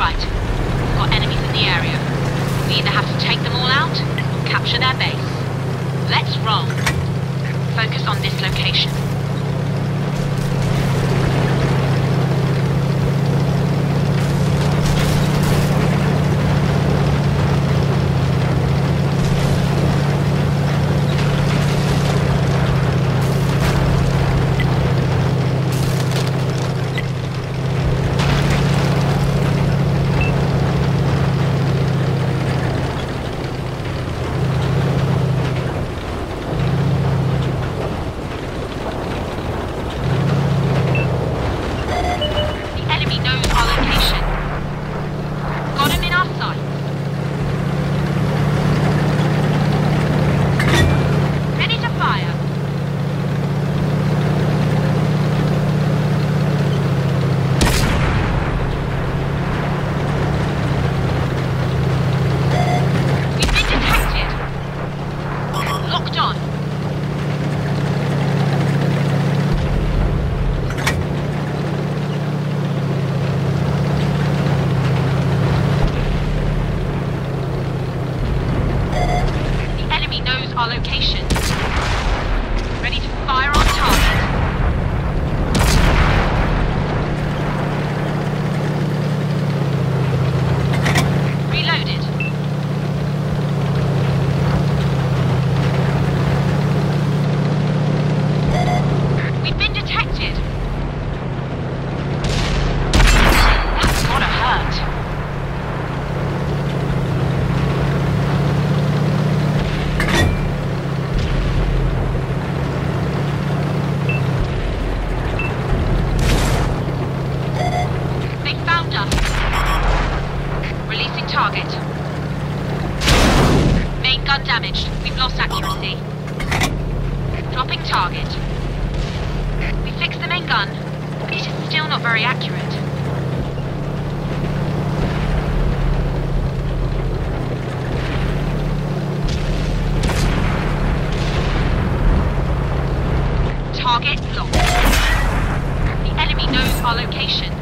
right. We've got enemies in the area. We either have to take them all out or capture their base. Let's roll. Focus on this location. target. Main gun damaged. We've lost accuracy. Dropping target. We fixed the main gun, but it is still not very accurate. Target locked. The enemy knows our location.